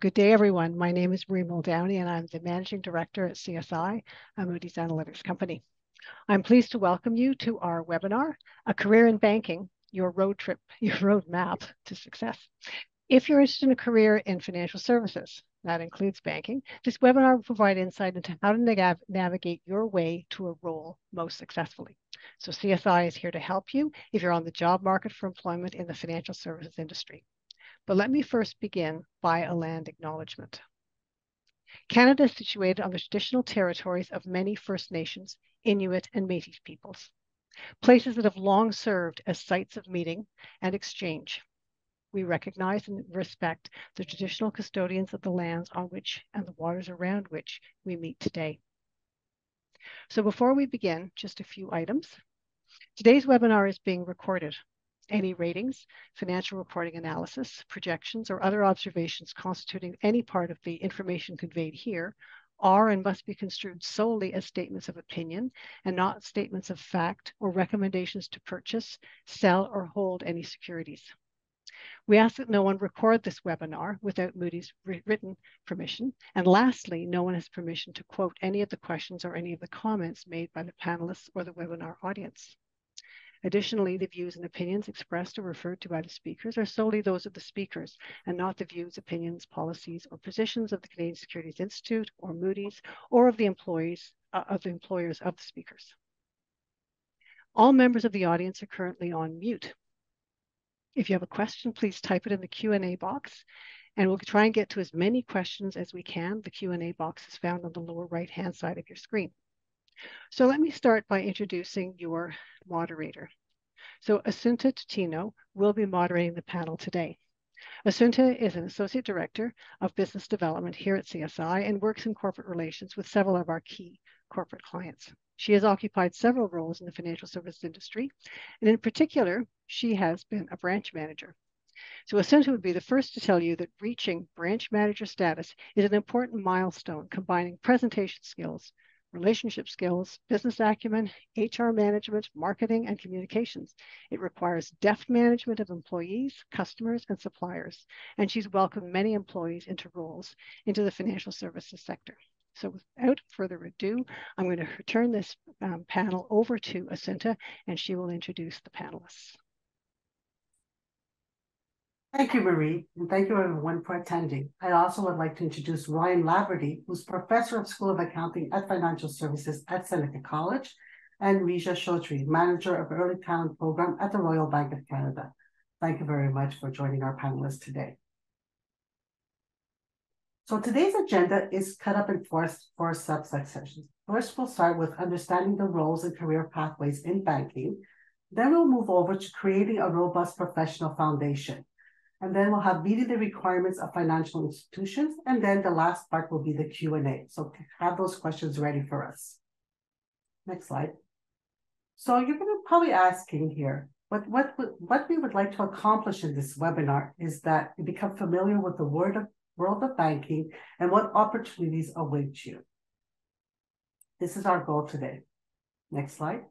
good day, everyone. My name is Marie Muldowney, and I'm the Managing Director at CSI, a Moody's Analytics company. I'm pleased to welcome you to our webinar, A Career in Banking, Your Road Trip, Your Roadmap to Success. If you're interested in a career in financial services, that includes banking, this webinar will provide insight into how to nav navigate your way to a role most successfully. So CSI is here to help you if you're on the job market for employment in the financial services industry. But let me first begin by a land acknowledgement. Canada is situated on the traditional territories of many First Nations, Inuit, and Métis peoples, places that have long served as sites of meeting and exchange. We recognize and respect the traditional custodians of the lands on which and the waters around which we meet today. So before we begin, just a few items. Today's webinar is being recorded any ratings, financial reporting analysis, projections, or other observations constituting any part of the information conveyed here are and must be construed solely as statements of opinion and not statements of fact or recommendations to purchase, sell, or hold any securities. We ask that no one record this webinar without Moody's written permission. And lastly, no one has permission to quote any of the questions or any of the comments made by the panelists or the webinar audience. Additionally, the views and opinions expressed or referred to by the speakers are solely those of the speakers and not the views, opinions, policies, or positions of the Canadian Securities Institute or Moody's or of the employees uh, of the employers of the speakers. All members of the audience are currently on mute. If you have a question, please type it in the Q&A box and we'll try and get to as many questions as we can. The Q&A box is found on the lower right-hand side of your screen. So let me start by introducing your moderator. So Assunta Totino will be moderating the panel today. Assunta is an Associate Director of Business Development here at CSI and works in corporate relations with several of our key corporate clients. She has occupied several roles in the financial services industry, and in particular, she has been a branch manager. So Assunta would be the first to tell you that reaching branch manager status is an important milestone combining presentation skills, relationship skills, business acumen, HR management, marketing, and communications. It requires deft management of employees, customers, and suppliers. And she's welcomed many employees into roles into the financial services sector. So without further ado, I'm going to turn this um, panel over to Assunta and she will introduce the panelists. Thank you, Marie, and thank you everyone for attending. I also would like to introduce Ryan Laverty, who's Professor of School of Accounting at Financial Services at Seneca College, and Risha Chowdhury, Manager of Early Talent Program at the Royal Bank of Canada. Thank you very much for joining our panelists today. So today's agenda is cut up in four, four sessions. First, we'll start with understanding the roles and career pathways in banking. Then we'll move over to creating a robust professional foundation. And then we'll have meeting the requirements of financial institutions. And then the last part will be the Q&A. So have those questions ready for us. Next slide. So you're probably asking here, but what, what we would like to accomplish in this webinar is that you become familiar with the word of, world of banking and what opportunities await you. This is our goal today. Next slide.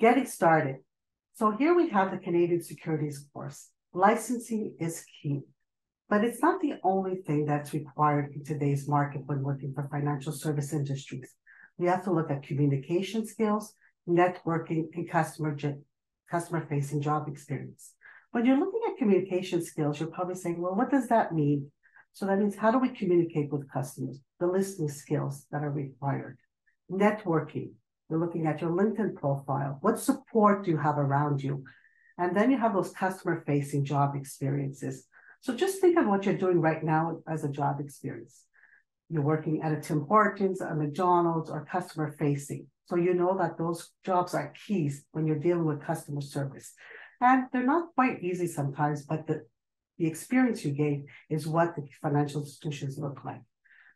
Getting started. So here we have the Canadian Securities course licensing is key. But it's not the only thing that's required in today's market when working for financial service industries. We have to look at communication skills, networking, and customer customer facing job experience. When you're looking at communication skills, you're probably saying, well, what does that mean? So that means how do we communicate with customers? The listening skills that are required. Networking. You're looking at your LinkedIn profile. What support do you have around you? And then you have those customer facing job experiences. So just think of what you're doing right now as a job experience. You're working at a Tim Hortons, a McDonald's, or customer facing. So you know that those jobs are keys when you're dealing with customer service. And they're not quite easy sometimes, but the, the experience you gain is what the financial institutions look like.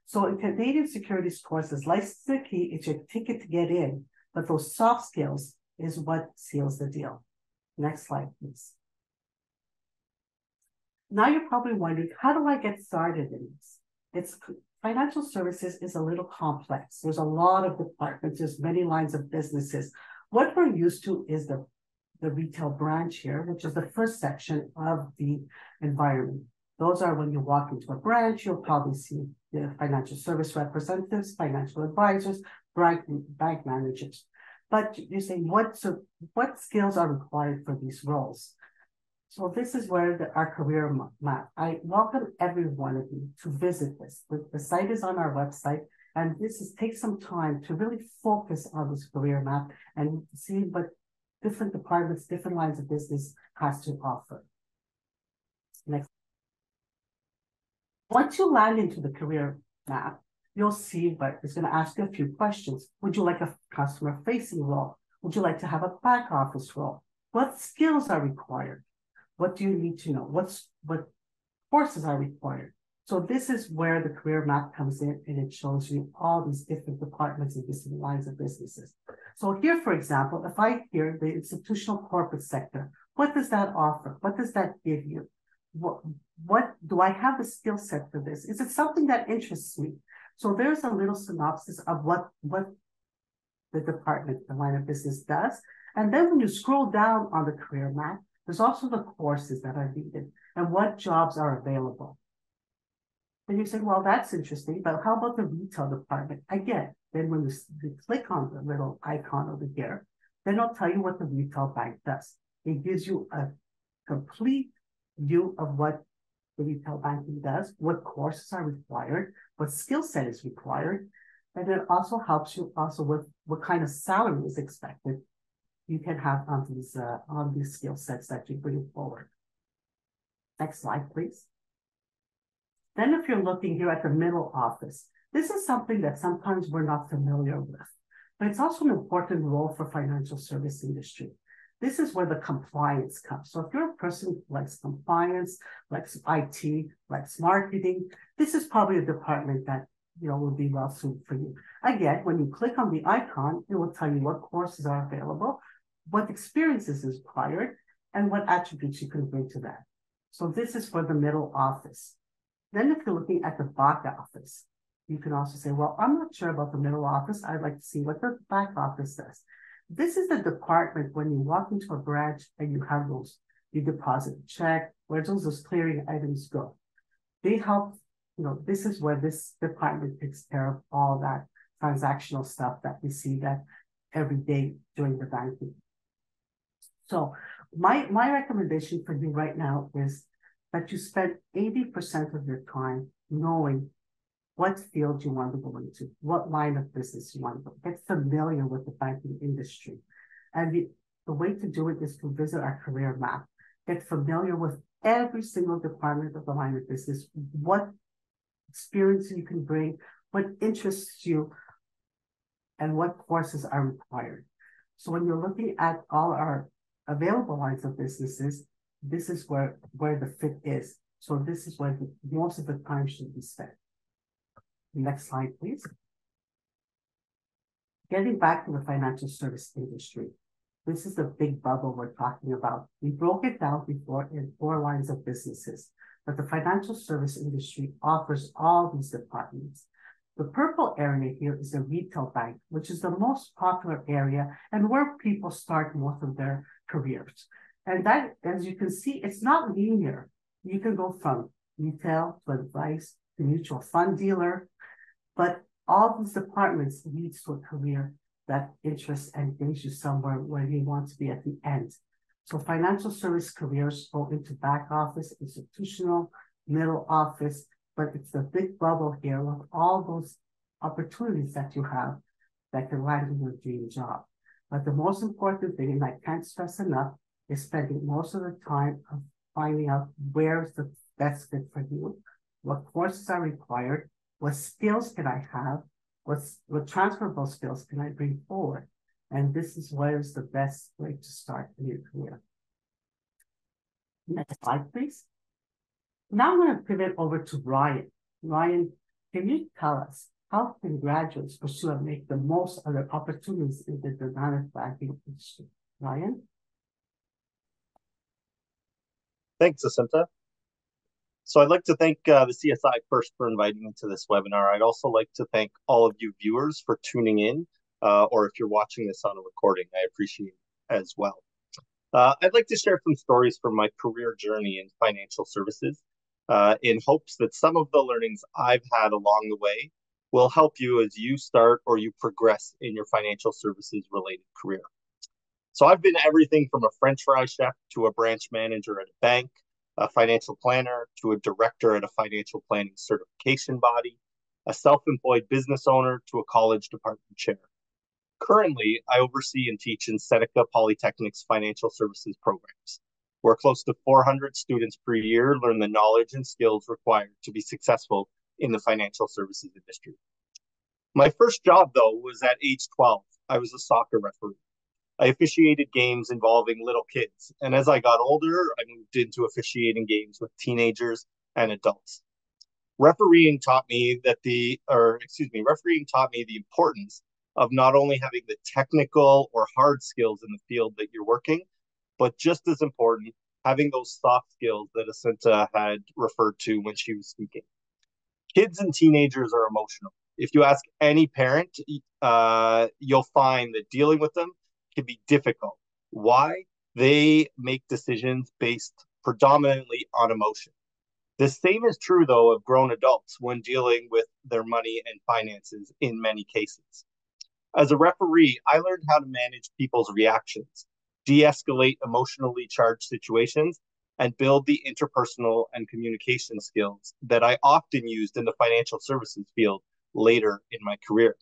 So in Canadian securities courses, license the key, it's your ticket to get in, but those soft skills is what seals the deal. Next slide, please. Now you're probably wondering, how do I get started in this? It's financial services is a little complex. There's a lot of departments, there's many lines of businesses. What we're used to is the, the retail branch here, which is the first section of the environment. Those are when you walk into a branch, you'll probably see the financial service representatives, financial advisors, bank, bank managers. But you say, what, so what skills are required for these roles? So this is where the, our career map. I welcome every one of you to visit this. The, the site is on our website, and this is take some time to really focus on this career map and see what different departments, different lines of business has to offer. Next. Once you land into the career map, you'll see but it's going to ask you a few questions. Would you like a customer facing role? Would you like to have a back office role? What skills are required? What do you need to know? What's what courses are required? So this is where the career map comes in and it shows you all these different departments and different lines of businesses. So here, for example, if I hear the institutional corporate sector, what does that offer? What does that give you? What, what do I have the skill set for this? Is it something that interests me? So there's a little synopsis of what, what the department, the line of business does. And then when you scroll down on the career map, there's also the courses that are needed and what jobs are available. And you say, well, that's interesting, but how about the retail department? Again, then when you, click on the little icon over here, then it'll tell you what the retail bank does. It gives you a complete view of what the retail banking does, what courses are required, what skill set is required, and it also helps you also with what kind of salary is expected you can have on these uh, on these skill sets that you bring forward. Next slide, please. Then if you're looking here at the middle office, this is something that sometimes we're not familiar with, but it's also an important role for financial service industry. This is where the compliance comes. So if you're a person who likes compliance, likes IT, likes marketing, this is probably a department that you know will be well suited for you. Again, when you click on the icon, it will tell you what courses are available, what experiences is required, and what attributes you can bring to that. So this is for the middle office. Then if you're looking at the back office, you can also say, well, I'm not sure about the middle office. I'd like to see what the back office does. This is the department when you walk into a branch and you have those, you deposit check, where those, those clearing items go. They help, you know, this is where this department takes care of all that transactional stuff that we see that every day during the banking. So my, my recommendation for you right now is that you spend 80% of your time knowing what field you want to go into, what line of business you want to go. Get familiar with the banking industry. And the, the way to do it is to visit our career map. Get familiar with every single department of the line of business, what experience you can bring, what interests you, and what courses are required. So when you're looking at all our available lines of businesses, this is where, where the fit is. So this is where the, most of the time should be spent. Next slide, please. Getting back to the financial service industry. This is the big bubble we're talking about. We broke it down before in four lines of businesses, but the financial service industry offers all these departments. The purple area here is the retail bank, which is the most popular area and where people start most of their careers. And that, as you can see, it's not linear. You can go from retail to advice to mutual fund dealer, but all these departments leads to a career that interests and brings you somewhere where you want to be at the end. So financial service careers go into back office, institutional, middle office, but it's the big bubble here of all those opportunities that you have that can land in your dream job. But the most important thing, and I can't stress enough, is spending most of the time of finding out where's the best fit for you, what courses are required, what skills can I have, what's, what transferable skills can I bring forward, and this is where is the best way to start a new career. Next slide, please. Now I'm going to pivot over to Ryan. Ryan, can you tell us how can graduates pursue and make the most of their opportunities in the dynamic banking industry? Ryan? Thanks, Jacinta. So I'd like to thank uh, the CSI first for inviting me to this webinar. I'd also like to thank all of you viewers for tuning in, uh, or if you're watching this on a recording, I appreciate it as well. Uh, I'd like to share some stories from my career journey in financial services. uh, in hopes that some of the learnings I've had along the way will help you as you start or you progress in your financial services related career. So I've been everything from a French fry chef to a branch manager at a bank, a financial planner to a director at a financial planning certification body, a self-employed business owner to a college department chair. Currently, I oversee and teach in Seneca Polytechnic's financial services programs, where close to 400 students per year learn the knowledge and skills required to be successful in the financial services industry. My first job, though, was at age 12. I was a soccer referee. I officiated games involving little kids, and as I got older, I moved into officiating games with teenagers and adults. Refereeing taught me that the, or excuse me, refereeing taught me the importance of not only having the technical or hard skills in the field that you're working, but just as important, having those soft skills that Assunta had referred to when she was speaking. Kids and teenagers are emotional. If you ask any parent, uh, you'll find that dealing with them can be difficult. Why? They make decisions based predominantly on emotion. The same is true, though, of grown adults when dealing with their money and finances in many cases. As a referee, I learned how to manage people's reactions, de escalate emotionally charged situations, and build the interpersonal and communication skills that I often used in the financial services field later in my career.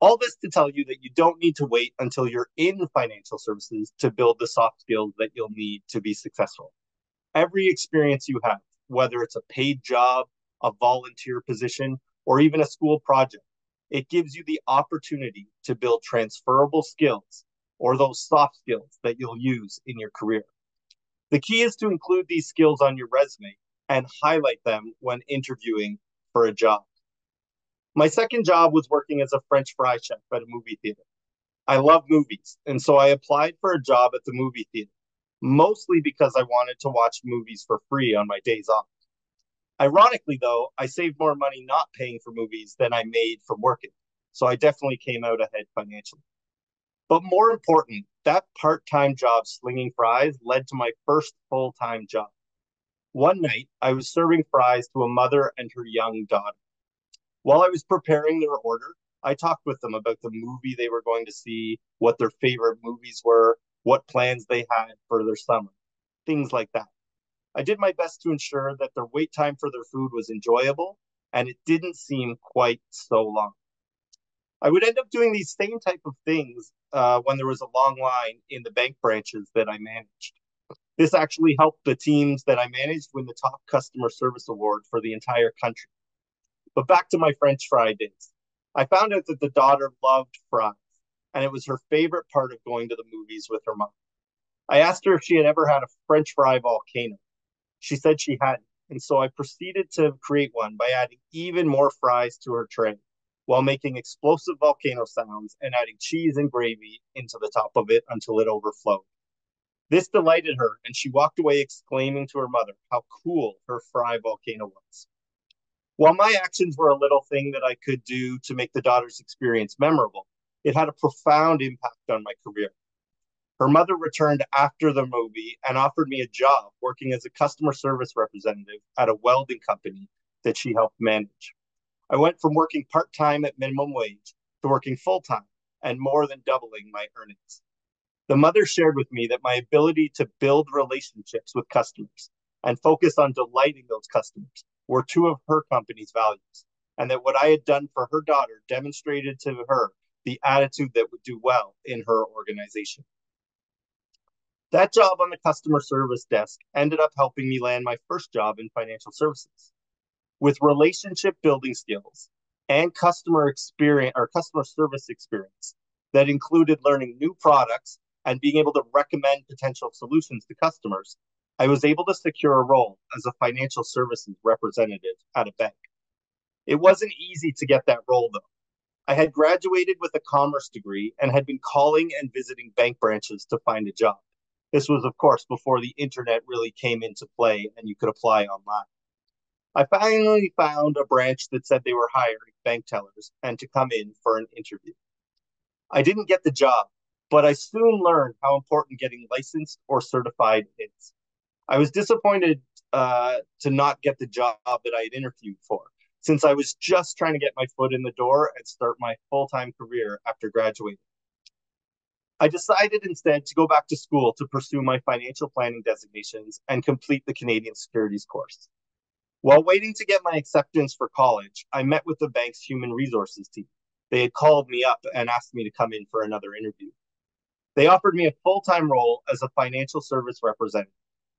All this to tell you that you don't need to wait until you're in financial services to build the soft skills that you'll need to be successful. Every experience you have, whether it's a paid job, a volunteer position, or even a school project, it gives you the opportunity to build transferable skills or those soft skills that you'll use in your career. The key is to include these skills on your resume and highlight them when interviewing for a job. My second job was working as a French fry chef at a movie theater. I love movies, and so I applied for a job at the movie theater, mostly because I wanted to watch movies for free on my days off. Ironically, though, I saved more money not paying for movies than I made from working, so I definitely came out ahead financially. But more important, that part time job slinging fries led to my first full time job. One night, I was serving fries to a mother and her young daughter. While I was preparing their order, I talked with them about the movie they were going to see, what their favorite movies were, what plans they had for their summer, things like that. I did my best to ensure that their wait time for their food was enjoyable and it didn't seem quite so long. I would end up doing these same type of things uh, when there was a long line in the bank branches that I managed. This actually helped the teams that I managed win the top customer service award for the entire country. But back to my French fry days. I found out that the daughter loved fries, and it was her favorite part of going to the movies with her mom. I asked her if she had ever had a French fry volcano. She said she hadn't, and so I proceeded to create one by adding even more fries to her tray while making explosive volcano sounds and adding cheese and gravy into the top of it until it overflowed. This delighted her, and she walked away exclaiming to her mother how cool her fry volcano was. While my actions were a little thing that I could do to make the daughter's experience memorable, it had a profound impact on my career. Her mother returned after the movie and offered me a job working as a customer service representative at a welding company that she helped manage. I went from working part time at minimum wage to working full time and more than doubling my earnings. The mother shared with me that my ability to build relationships with customers and focus on delighting those customers were two of her company's values, and that what I had done for her daughter demonstrated to her the attitude that would do well in her organization. That job on the customer service desk ended up helping me land my first job in financial services with relationship building skills and customer experience or customer service experience that included learning new products and being able to recommend potential solutions to customers, I was able to secure a role as a financial services representative at a bank. It wasn't easy to get that role though. I had graduated with a commerce degree and had been calling and visiting bank branches to find a job. This was, of course, before the internet really came into play and you could apply online. I finally found a branch that said they were hiring bank tellers and to come in for an interview. I didn't get the job, but I soon learned how important getting licensed or certified is. I was disappointed uh, to not get the job that I had interviewed for, since I was just trying to get my foot in the door and start my full time career after graduating. I decided instead to go back to school to pursue my financial planning designations and complete the Canadian Securities course. While waiting to get my acceptance for college, I met with the bank's human resources team. They had called me up and asked me to come in for another interview. They offered me a full time role as a financial service representative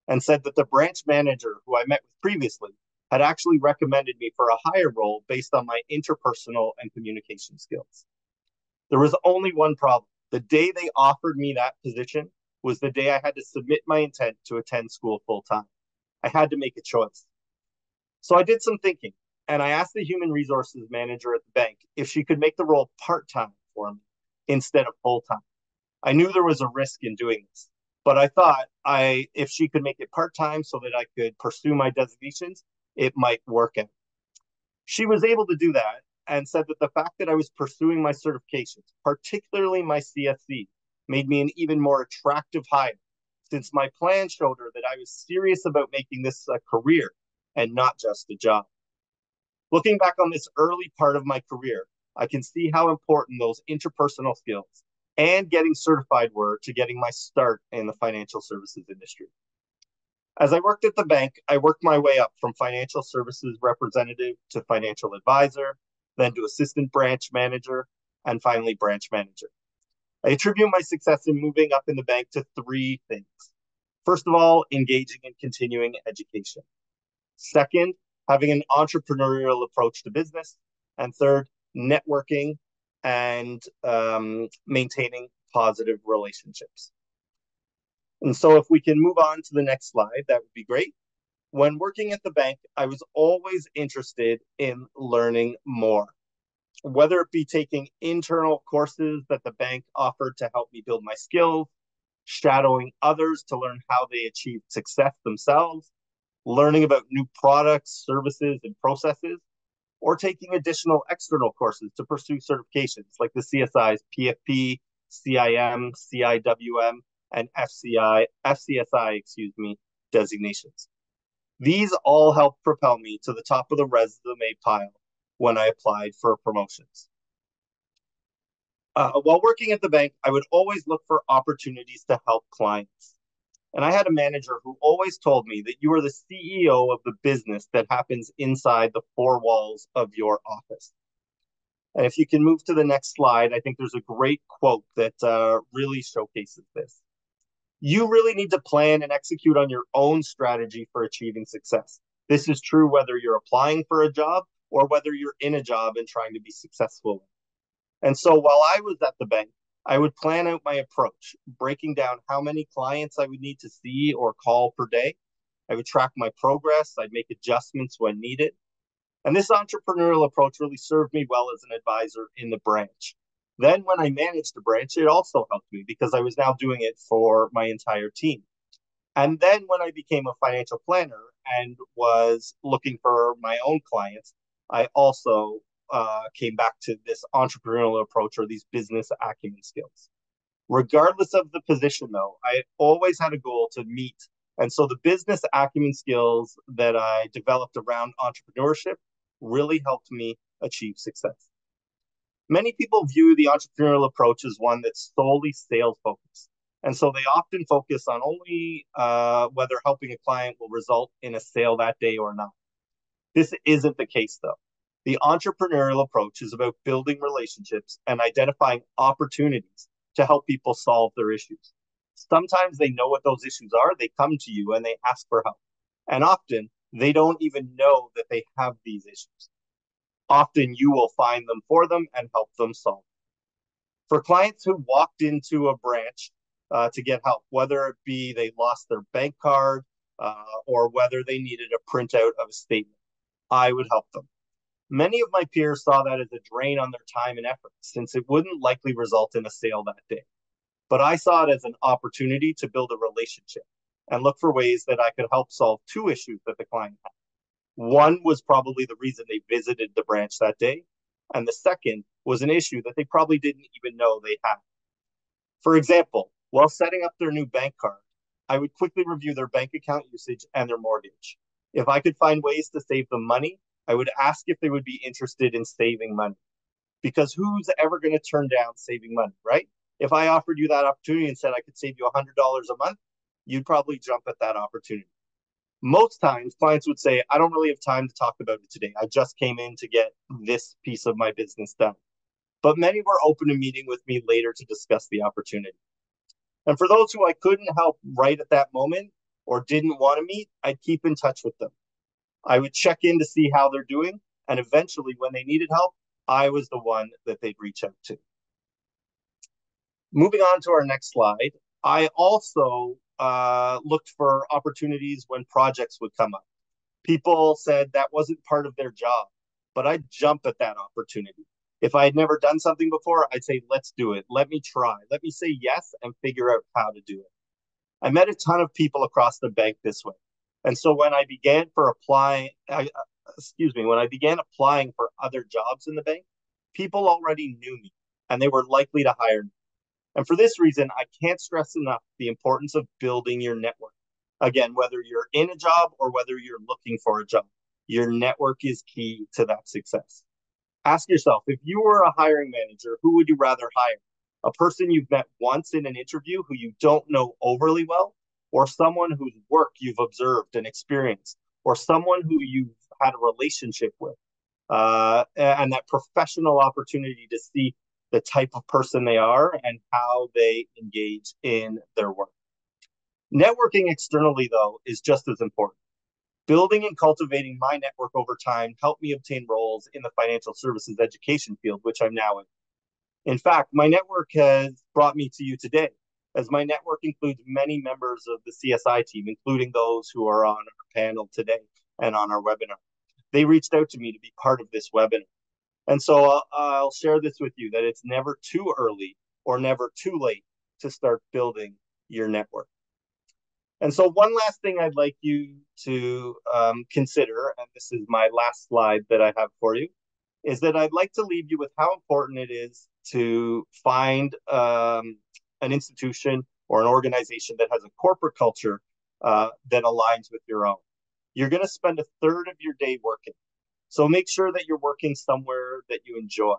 and said that the branch manager who I met with previously had actually recommended me for a higher role based on my interpersonal and communication skills. There was only one problem. The day they offered me that position was the day I had to submit my intent to attend school full time. I had to make a choice. So I did some thinking and I asked the human resources manager at the bank if she could make the role part time for me instead of full time. I knew there was a risk in doing this, but I thought I if she could make it part time so that I could pursue my designations, it might work out. She was able to do that and said that the fact that I was pursuing my certifications, particularly my CSC, made me an even more attractive hire since my plan showed her that I was serious about making this a career and not just a job. Looking back on this early part of my career, I can see how important those interpersonal skills and getting certified were to getting my start in the financial services industry. As I worked at the bank, I worked my way up from financial services representative to financial advisor, then to assistant branch manager, and finally branch manager. I attribute my success in moving up in the bank to three things. First of all, engaging in continuing education. Second, having an entrepreneurial approach to business. And third, networking and um, maintaining positive relationships. And so, if we can move on to the next slide, that would be great. When working at the bank, I was always interested in learning more, whether it be taking internal courses that the bank offered to help me build my skills, shadowing others to learn how they achieved success themselves, learning about new products, services, and processes, or taking additional external courses to pursue certifications like the CSI's PFP, CIM, CIWM, and FCI, FCSI, excuse me, designations. These all helped propel me to the top of the resume pile when I applied for promotions. Uh, while working at the bank, I would always look for opportunities to help clients. And I had a manager who always told me that you are the CEO of the business that happens inside the four walls of your office. And if you can move to the next slide, I think there's a great quote that uh, really showcases this. You really need to plan and execute on your own strategy for achieving success. This is true whether you're applying for a job or whether you're in a job and trying to be successful. And so while I was at the bank, I would plan out my approach, breaking down how many clients I would need to see or call per day. I would track my progress, I'd make adjustments when needed. And this entrepreneurial approach really served me well as an advisor in the branch. Then, when I managed the branch, it also helped me because I was now doing it for my entire team. And then, when I became a financial planner and was looking for my own clients, I also uh, came back to this entrepreneurial approach or these business acumen skills. Regardless of the position, though, I always had a goal to meet. And so the business acumen skills that I developed around entrepreneurship really helped me achieve success. Many people view the entrepreneurial approach as one that's solely sales focused. And so they often focus on only uh, whether helping a client will result in a sale that day or not. This isn't the case, though. The entrepreneurial approach is about building relationships and identifying opportunities to help people solve their issues. Sometimes they know what those issues are, they come to you and they ask for help. And often they don't even know that they have these issues. Often you will find them for them and help them solve. For clients who walked into a branch uh, to get help, whether it be they lost their bank card uh, or whether they needed a printout of a statement, I would help them. Many of my peers saw that as a drain on their time and effort, since it wouldn't likely result in a sale that day. But I saw it as an opportunity to build a relationship and look for ways that I could help solve two issues that the client had. One was probably the reason they visited the branch that day, and the second was an issue that they probably didn't even know they had. For example, while setting up their new bank card, I would quickly review their bank account usage and their mortgage. If I could find ways to save them money, I would ask if they would be interested in saving money. Because who's ever going to turn down saving money, right? If I offered you that opportunity and said I could save you $100 a month, you'd probably jump at that opportunity. Most times, clients would say, I don't really have time to talk about it today. I just came in to get this piece of my business done. But many were open to meeting with me later to discuss the opportunity. And for those who I couldn't help right at that moment or didn't want to meet, I'd keep in touch with them. I would check in to see how they're doing. And eventually, when they needed help, I was the one that they'd reach out to. Moving on to our next slide, I also uh, looked for opportunities when projects would come up. People said that wasn't part of their job, but I'd jump at that opportunity. If I had never done something before, I'd say, let's do it. Let me try. Let me say yes and figure out how to do it. I met a ton of people across the bank this way. And so when I began for applying, uh, excuse me, when I began applying for other jobs in the bank, people already knew me and they were likely to hire me. And for this reason, I can't stress enough the importance of building your network. Again, whether you're in a job or whether you're looking for a job, your network is key to that success ask yourself if you were a hiring manager, who would you rather hire? A person you've met once in an interview who you don't know overly well, or someone whose work you've observed and experienced, or someone who you've had a relationship with, uh, and that professional opportunity to see the type of person they are and how they engage in their work. Networking externally, though, is just as important. Building and cultivating my network over time helped me obtain roles in the financial services education field, which I'm now in. In fact, my network has brought me to you today, as my network includes many members of the CSI team, including those who are on our panel today and on our webinar. They reached out to me to be part of this webinar. And so I'll, share this with you that it's never too early or never too late to start building your network. And so, one last thing I'd like you to um, consider, and this is my last slide that I have for you, is that I'd like to leave you with how important it is to find um, an institution or an organization that has a corporate culture uh, that aligns with your own. You're going to spend a third of your day working. So make sure that you're working somewhere that you enjoy.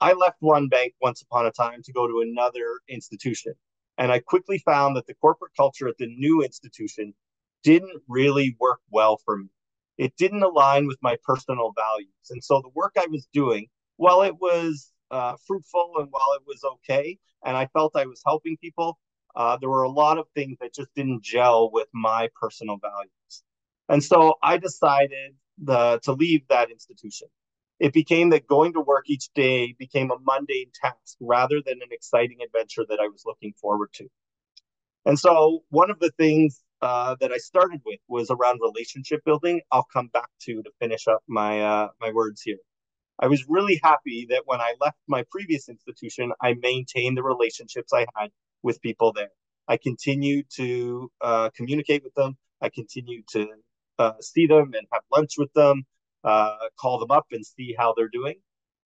I left one bank once upon a time to go to another institution. And I quickly found that the corporate culture at the new institution didn't really work well for me. It didn't align with my personal values. And so the work I was doing, while it was uh, fruitful and while it was okay, and I felt I was helping people, uh, there were a lot of things that just didn't gel with my personal values. And so I decided the, to leave that institution it became that going to work each day became a mundane task rather than an exciting adventure that I was looking forward to. And so, one of the things uh, that I started with was around relationship building. I'll come back to to finish up my uh, my words here. I was really happy that when I left my previous institution, I maintained the relationships I had with people there. I continued to uh, communicate with them. I continued to uh, see them and have lunch with them uh, call them up and see how they're doing.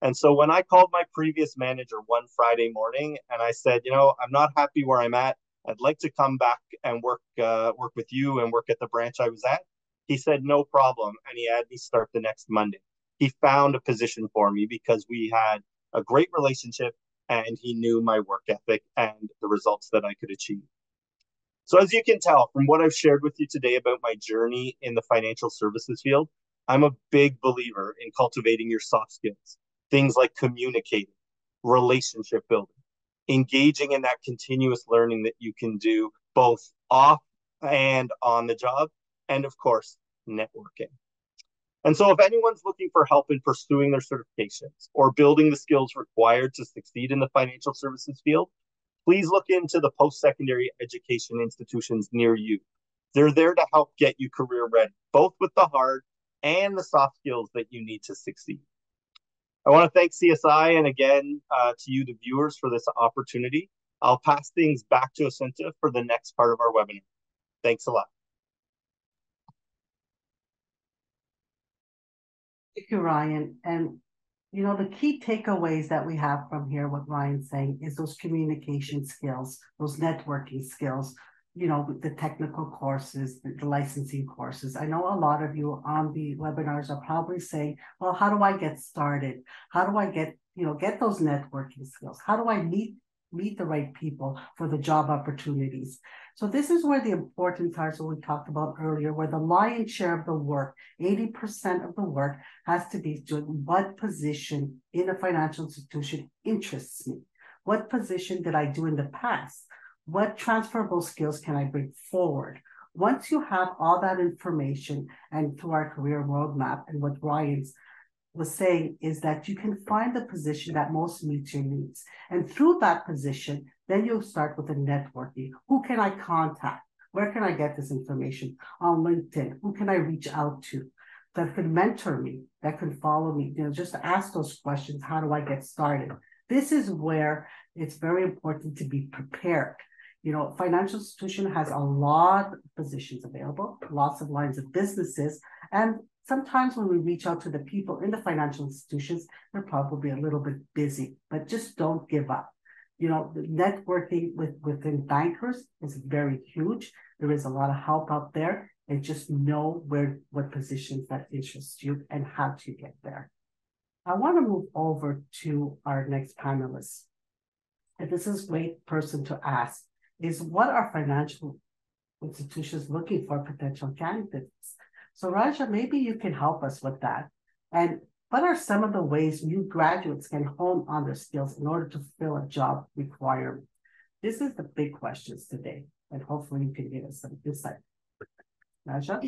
And so when I called my previous manager one Friday morning and I said, you know, I'm not happy where I'm at. I'd like to come back and work uh, work with you and work at the branch I was at. He said no problem, and he had me start the next Monday. He found a position for me because we had a great relationship and he knew my work ethic and the results that I could achieve. So as you can tell from what I've shared with you today about my journey in the financial services field, I'm a big believer in cultivating your soft skills, things like communicating, relationship building, engaging in that continuous learning that you can do both off and on the job, and of course, networking. And so, if anyone's looking for help in pursuing their certifications or building the skills required to succeed in the financial services field, please look into the post secondary education institutions near you. They're there to help get you career ready, both with the hard and the soft skills that you need to succeed. I want to thank CSI and again uh, to you, the viewers, for this opportunity. I'll pass things back to Assunta for the next part of our webinar. Thanks a lot. You, Ryan. And you know, the key takeaways that we have from here, what Ryan's saying, is those communication skills, those networking skills, you know, the technical courses, the licensing courses. I know a lot of you on the webinars are probably saying, well, how do I get started? How do I get, you know, get those networking skills? How do I meet meet the right people for the job opportunities? So this is where the important parts so we talked about earlier, where the lion's share of the work, 80% of the work has to be doing what position in a financial institution interests me? What position did I do in the past? What transferable skills can I bring forward? Once you have all that information and through our career roadmap and what Ryan's was saying is that you can find the position that most meets your needs. And through that position, then you'll start with the networking. Who can I contact? Where can I get this information? On LinkedIn, who can I reach out to that could mentor me, that could follow me? You know, just ask those questions. How do I get started? This is where it's very important to be prepared you know, financial institution has a lot of positions available, lots of lines of businesses. And sometimes when we reach out to the people in the financial institutions, they're probably a little bit busy, but just don't give up. You know, the networking with within bankers is very huge. There is a lot of help out there and just know where what positions that interest you and how to get there. I want to move over to our next panelist. And this is a great person to ask is what are financial institutions looking for potential candidates? So Raja, maybe you can help us with that. And what are some of the ways new graduates can hone on their skills in order to fill a job requirement? This is the big questions today, and hopefully you can give us some insight. Raja?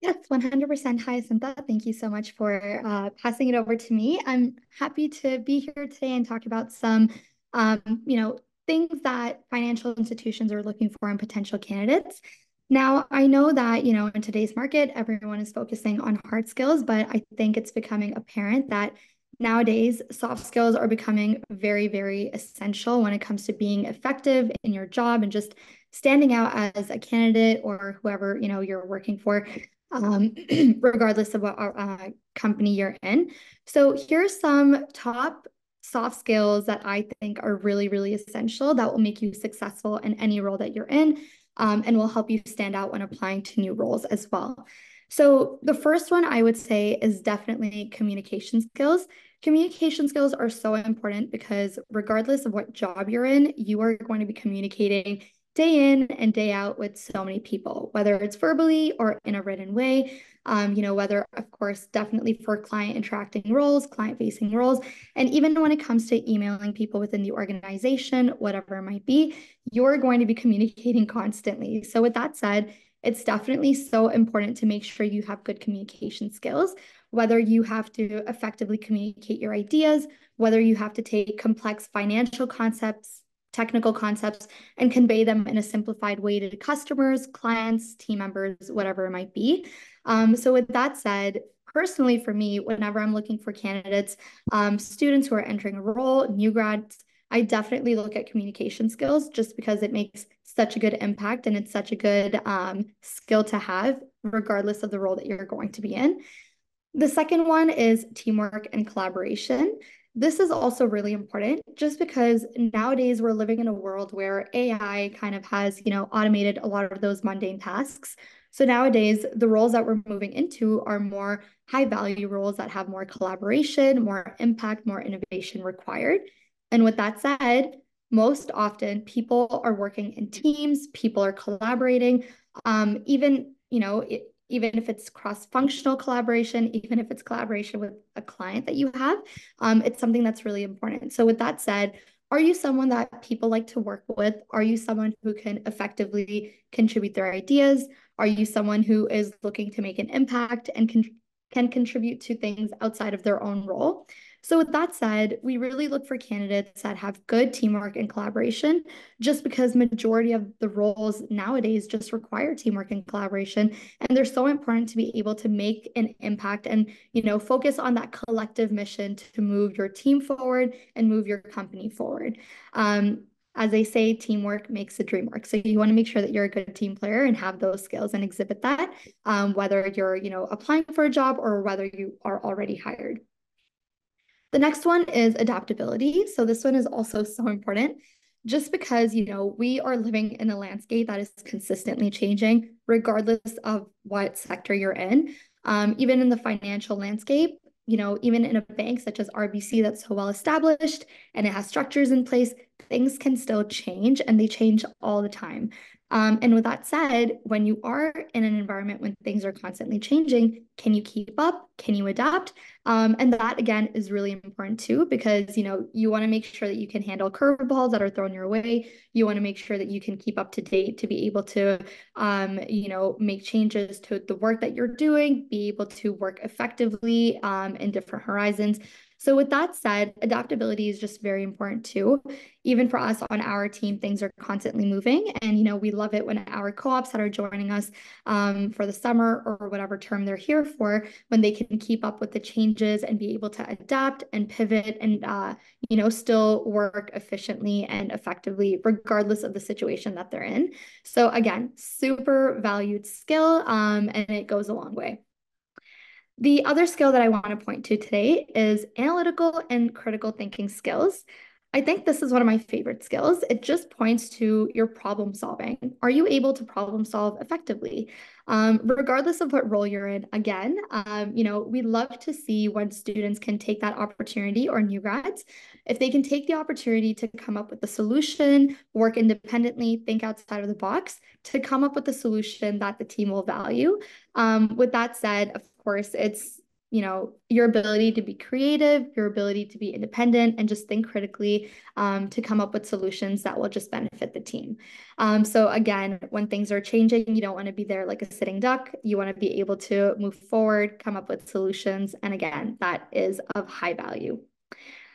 Yes, 100% Jacinta. Thank you so much for uh, passing it over to me. I'm happy to be here today and talk about some, um, you know, things that financial institutions are looking for in potential candidates. Now, I know that, you know, in today's market, everyone is focusing on hard skills, but I think it's becoming apparent that nowadays soft skills are becoming very, very essential when it comes to being effective in your job and just standing out as a candidate or whoever, you know, you're working for. Um, regardless of what uh, company you're in. So here's some top soft skills that I think are really, really essential that will make you successful in any role that you're in um, and will help you stand out when applying to new roles as well. So, the first one I would say is definitely communication skills. Communication skills are so important because, regardless of what job you're in, you are going to be communicating day in and day out with so many people, whether it's verbally or in a written way. Um, you know, whether, of course, definitely for client interacting roles, client facing roles, and even when it comes to emailing people within the organization, whatever it might be, you're going to be communicating constantly. So, with that said, it's definitely so important to make sure you have good communication skills, whether you have to effectively communicate your ideas, whether you have to take complex financial concepts technical concepts and convey them in a simplified way to customers, clients, team members, whatever it might be. Um, so with that said, personally for me, whenever I'm looking for candidates, um, students who are entering a role, new grads, I definitely look at communication skills just because it makes such a good impact and it's such a good um, skill to have, regardless of the role that you're going to be in. The second one is teamwork and collaboration. This is also really important just because nowadays we're living in a world where AI kind of has, you know, automated a lot of those mundane tasks. So nowadays, the roles that we're moving into are more high value roles that have more collaboration, more impact, more innovation required. And with that said, most often people are working in teams, people are collaborating. Um, even, you know, it, even if it's cross-functional collaboration, even if it's collaboration with a client that you have, um, it's something that's really important. So with that said, are you someone that people like to work with? Are you someone who can effectively contribute their ideas? Are you someone who is looking to make an impact and can, can contribute to things outside of their own role? So with that said, we really look for candidates that have good teamwork and collaboration just because majority of the roles nowadays just require teamwork and collaboration and they're so important to be able to make an impact and you know focus on that collective mission to move your team forward and move your company forward. Um, as they say, teamwork makes the dream work. So you want to make sure that you're a good team player and have those skills and exhibit that, um, whether you're, you know, applying for a job or whether you are already hired. The next one is adaptability. So this one is also so important. just because, you know, we are living in a landscape that is consistently changing, regardless of what sector you're in. Um, even in the financial landscape, you know, even in a bank such as RBC that's so well established and it has structures in place, things can still change and they change all the time. Um, and with that said, when you are in an environment when things are constantly changing, can you keep up? Can you adapt? Um, and that again is really important too, because you know you want to make sure that you can handle curveballs that are thrown your way. You want to make sure that you can keep up to date to be able to, um, you know, make changes to the work that you're doing, be able to work effectively um, in different horizons. So with that said, adaptability is just very important too. Even for us on our team, things are constantly moving. And, you know, we love it when our co-ops that are joining us um, for the summer or whatever term they're here for, when they can keep up with the changes and be able to adapt and pivot and, uh, you know, still work efficiently and effectively, regardless of the situation that they're in. So again, super valued skill um, and it goes a long way. The other skill that I want to point to today is analytical and critical thinking skills. I think this is one of my favorite skills. It just points to your problem solving. Are you able to problem solve effectively? Um, regardless of what role you're in, again, um, you know, we love to see when students can take that opportunity or new grads, if they can take the opportunity to come up with a solution, work independently, think outside of the box to come up with a solution that the team will value. Um, with that said, of course, it's you know, your ability to be creative, your ability to be independent, and just think critically um, to come up with solutions that will just benefit the team. Um, so again, when things are changing, you don't want to be there like a sitting duck. You want to be able to move forward, come up with solutions, and again, that is of high value.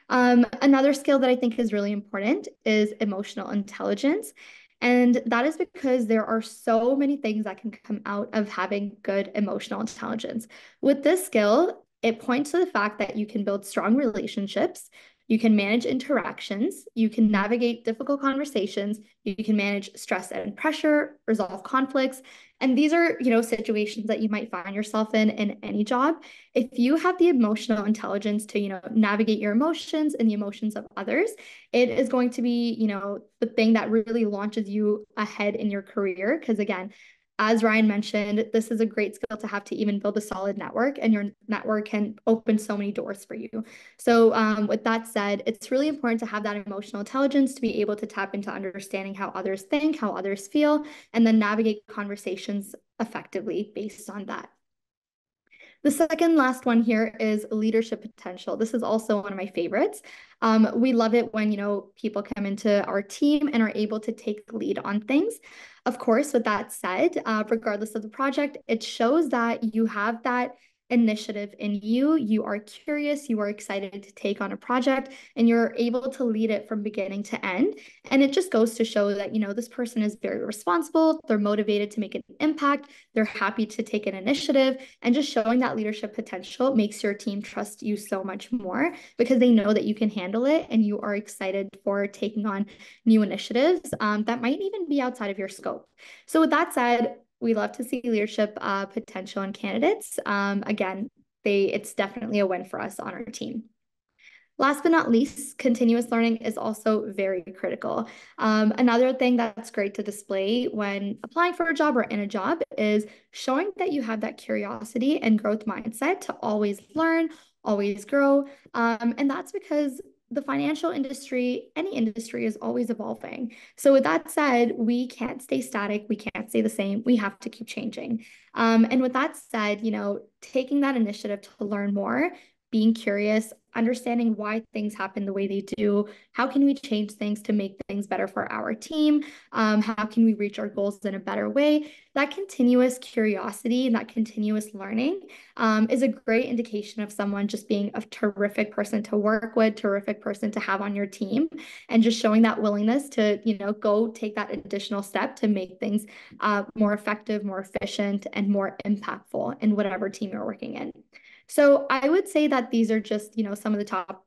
Um, another skill that I think is really important is emotional intelligence. And that is because there are so many things that can come out of having good emotional intelligence. With this skill, it points to the fact that you can build strong relationships, you can manage interactions, you can navigate difficult conversations, you can manage stress and pressure, resolve conflicts. And these are, you know, situations that you might find yourself in in any job. If you have the emotional intelligence to, you know, navigate your emotions and the emotions of others, it is going to be, you know, the thing that really launches you ahead in your career. Because again, as Ryan mentioned, this is a great skill to have to even build a solid network, and your network can open so many doors for you. So, um, with that said, it's really important to have that emotional intelligence to be able to tap into understanding how others think, how others feel, and then navigate conversations effectively based on that. The second last one here is leadership potential. This is also one of my favorites. Um, we love it when, you know, people come into our team and are able to take the lead on things. Of course, with that said, uh, regardless of the project, it shows that you have that initiative in you. You are curious, you are excited to take on a project, and you're able to lead it from beginning to end. And it just goes to show that, you know, this person is very responsible, they're motivated to make an impact, they're happy to take an initiative, and just showing that leadership potential makes your team trust you so much more because they know that you can handle it and you are excited for taking on new initiatives um, that might even be outside of your scope. So, with that said, we love to see leadership uh, potential in candidates. Um, again, they it's definitely a win for us on our team. Last but not least, continuous learning is also very critical. Um, another thing that's great to display when applying for a job or in a job is showing that you have that curiosity and growth mindset to always learn, always grow. Um, and that's because the financial industry, any industry is always evolving. So, with that said, we can't stay static. We can't stay the same. We have to keep changing. Um, and with that said, you know, taking that initiative to learn more, being curious, understanding why things happen the way they do. How can we change things to make things better for our team? Um, how can we reach our goals in a better way? That continuous curiosity and that continuous learning um, is a great indication of someone just being a terrific person to work with, terrific person to have on your team, and just showing that willingness to, you know, go take that additional step to make things uh, more effective, more efficient, and more impactful in whatever team you're working in. So I would say that these are just, you know, some of the top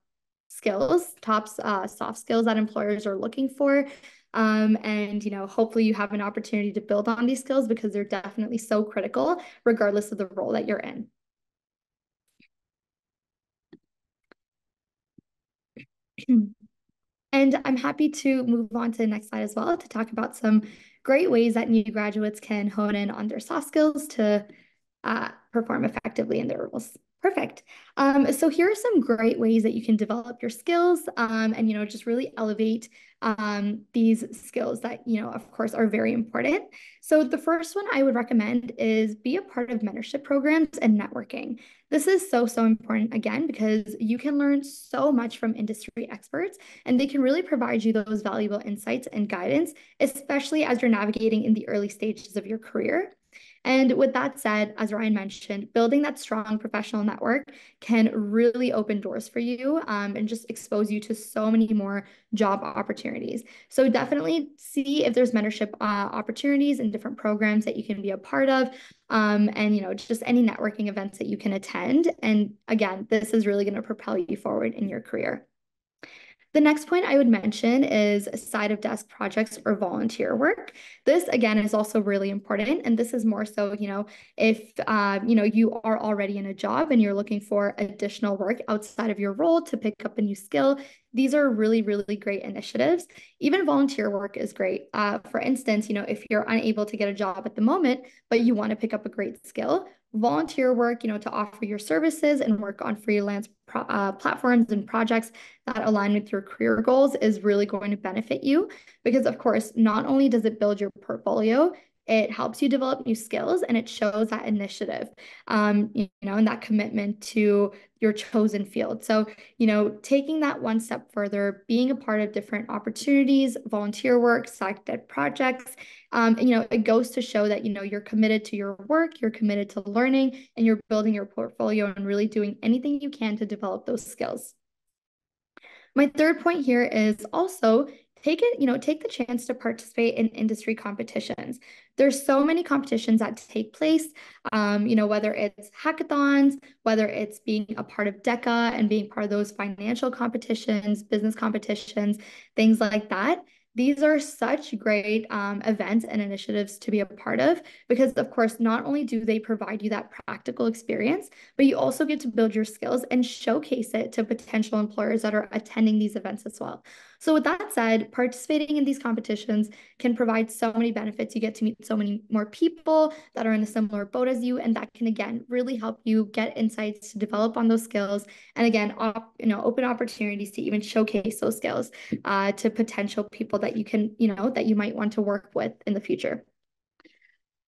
skills, top uh, soft skills that employers are looking for. Um, and, you know, hopefully you have an opportunity to build on these skills because they're definitely so critical regardless of the role that you're in. And I'm happy to move on to the next slide as well to talk about some great ways that new graduates can hone in on their soft skills to uh, perform effectively in their roles. Perfect. Um, so here are some great ways that you can develop your skills um, and, you know, just really elevate um, these skills that, you know, of course, are very important. So the first one I would recommend is be a part of mentorship programs and networking. This is so, so important again, because you can learn so much from industry experts and they can really provide you those valuable insights and guidance, especially as you're navigating in the early stages of your career. And with that said, as Ryan mentioned, building that strong professional network can really open doors for you um, and just expose you to so many more job opportunities. So definitely see if there's mentorship uh, opportunities and different programs that you can be a part of. Um, and you know just any networking events that you can attend and again this is really going to propel you forward in your career the next point I would mention is side of desk projects or volunteer work. This again is also really important. And this is more so, you know, if, uh, you know, you are already in a job and you're looking for additional work outside of your role to pick up a new skill, these are really, really great initiatives. Even volunteer work is great. Uh, for instance, you know, if you're unable to get a job at the moment, but you want to pick up a great skill, volunteer work, you know, to offer your services and work on freelance uh, platforms and projects that align with your career goals is really going to benefit you because of course, not only does it build your portfolio, it helps you develop new skills and it shows that initiative um, you know and that commitment to your chosen field. So you know taking that one step further being a part of different opportunities volunteer work side projects um, and you know it goes to show that you know you're committed to your work you're committed to learning and you're building your portfolio and really doing anything you can to develop those skills. My third point here is also take it, you know, take the chance to participate in industry competitions. There's so many competitions that take place, um, you know, whether it's hackathons, whether it's being a part of DECA and being part of those financial competitions, business competitions, things like that these are such great um, events and initiatives to be a part of because of course not only do they provide you that practical experience but you also get to build your skills and showcase it to potential employers that are attending these events as well so with that said participating in these competitions can provide so many benefits you get to meet so many more people that are in a similar boat as you and that can again really help you get insights to develop on those skills and again op- you know open opportunities to even showcase those skills uh, to potential people that you can, you know, that you might want to work with in the future.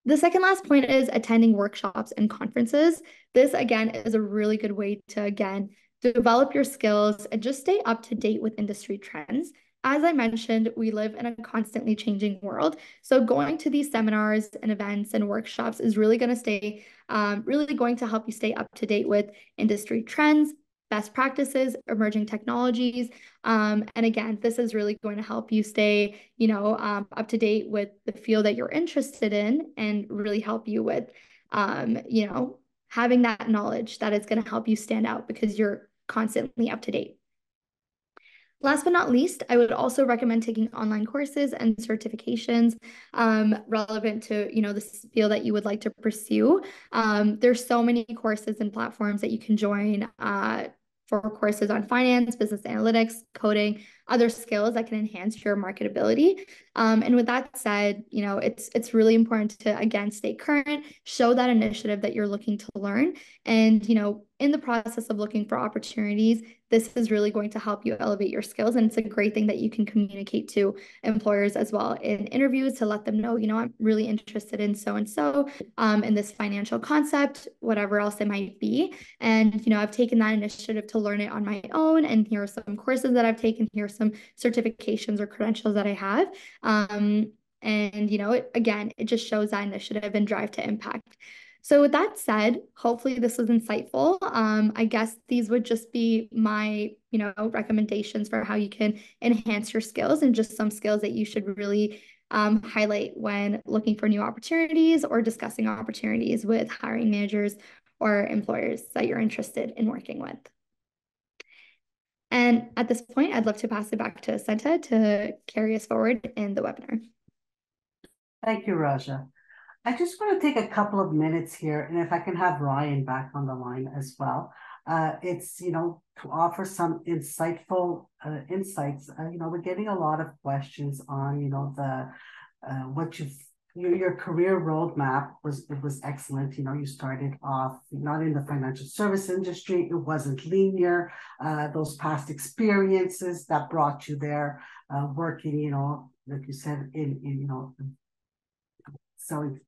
The second last point is attending workshops and conferences. This again is a really good way to again develop your skills and just stay up to date with industry trends. As I mentioned, we live in a constantly changing world. So going to these seminars and events and workshops is really going to stay, um, really going to help you stay up to date with industry trends, best practices, emerging technologies. Um, and again, this is really going to help you stay, you know, um, up to date with the field that you're interested in and really help you with, um, you know, having that knowledge that is going to help you stand out because you're constantly up to date. Last but not least, I would also recommend taking online courses and certifications um, relevant to you know the field that you would like to pursue. Um, there's so many courses and platforms that you can join. Uh, for courses on finance, business analytics, coding, other skills that can enhance your marketability. Um, and with that said, you know, it's it's really important to again stay current, show that initiative that you're looking to learn, and you know, in the process of looking for opportunities, this is really going to help you elevate your skills. And it's a great thing that you can communicate to employers as well in interviews to let them know, you know, I'm really interested in so and so, um, in this financial concept, whatever else it might be. And you know, I've taken that initiative to learn it on my own, and here are some courses that I've taken. Here some certifications or credentials that I have. Um, and, you know, it, again, it just shows that initiative and drive to impact. So with that said, hopefully this was insightful. Um, I guess these would just be my, you know, recommendations for how you can enhance your skills and just some skills that you should really um, highlight when looking for new opportunities or discussing opportunities with hiring managers or employers that you're interested in working with. And at this point, I'd love to pass it back to Senta to carry us forward in the webinar. Thank you, Raja. I just want to take a couple of minutes here, and if I can have Ryan back on the line as well. Uh, it's, you know, to offer some insightful uh, insights. Uh, you know, we're getting a lot of questions on, you know, the uh, what you've your, your career roadmap was it was excellent. You know, you started off not in the financial service industry. It wasn't linear. Uh, those past experiences that brought you there, uh, working, you know, like you said, in, in you know, selling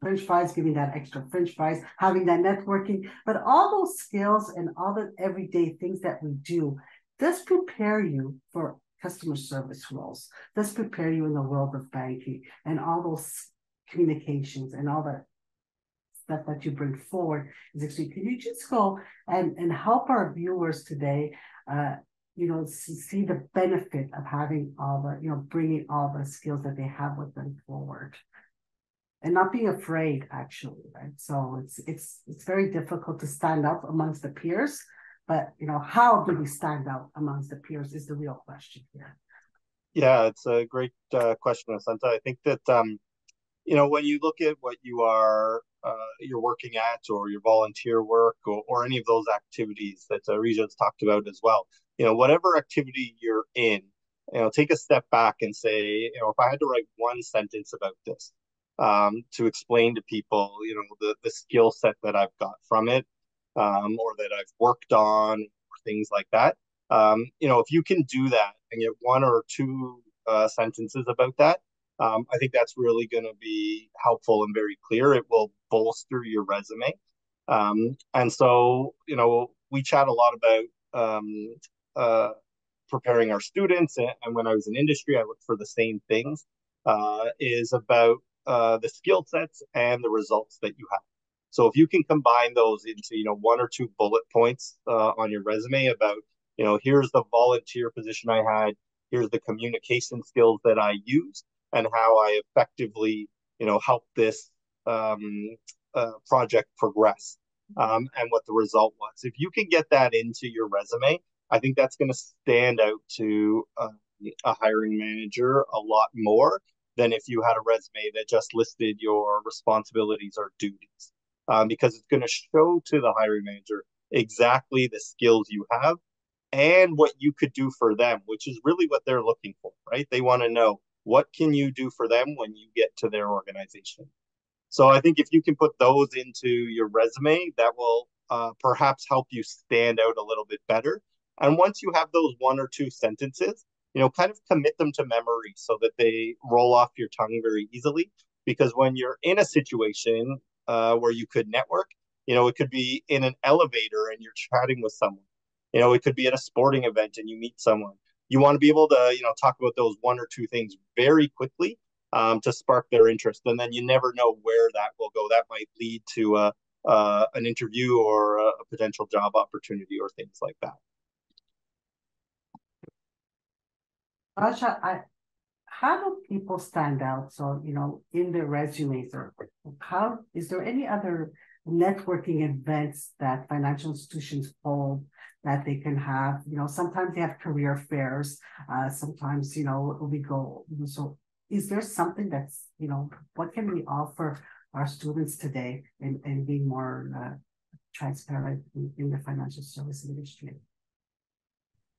French fries, giving that extra French fries, having that networking, but all those skills and all the everyday things that we do does prepare you for customer service roles. Does prepare you in the world of banking and all those communications and all that stuff that you bring forward is actually, can you just go and, and help our viewers today, uh, you know, see the benefit of having all the, you know, bringing all the skills that they have with them forward and not being afraid actually, right? So it's, it's, it's very difficult to stand up amongst the peers but you know, how do we stand out amongst the peers is the real question here. Yeah, it's a great uh, question, Assunta. I think that um, you know when you look at what you are uh, you're working at or your volunteer work or, or any of those activities that uh, talked about as well. You know, whatever activity you're in, you know, take a step back and say, you know, if I had to write one sentence about this um, to explain to people, you know, the the skill set that I've got from it, um, or that I've worked on, or things like that. Um, you know, if you can do that and get one or two uh, sentences about that, um, I think that's really going to be helpful and very clear. It will bolster your resume. Um, and so, you know, we chat a lot about um, uh, preparing our students. And, when I was in industry, I looked for the same things. Uh, is about uh, the skill sets and the results that you have. So if you can combine those into you know one or two bullet points uh, on your resume about you know here's the volunteer position I had, here's the communication skills that I used, and how I effectively you know helped this um, uh, project progress, um, and what the result was. If you can get that into your resume, I think that's going to stand out to uh, a hiring manager a lot more than if you had a resume that just listed your responsibilities or duties um, because it's going to show to the hiring manager exactly the skills you have and what you could do for them, which is really what they're looking for, right? They want to know what can you do for them when you get to their organization. So I think if you can put those into your resume, that will uh, perhaps help you stand out a little bit better. And once you have those one or two sentences, you know, kind of commit them to memory so that they roll off your tongue very easily. Because when you're in a situation uh, where you could network. You know, it could be in an elevator and you're chatting with someone. You know, it could be at a sporting event and you meet someone. You want to be able to, you know, talk about those one or two things very quickly um, to spark their interest, and then you never know where that will go. That might lead to a, uh, an interview or a, a potential job opportunity or things like that. Rasha, I, how do people stand out? So, you know, in their resumes or how is there any other networking events that financial institutions hold that they can have? You know, sometimes they have career fairs, uh, sometimes, you know, we go. So is there something that's, you know, what can we offer our students today in being more uh, transparent in, in the financial service industry?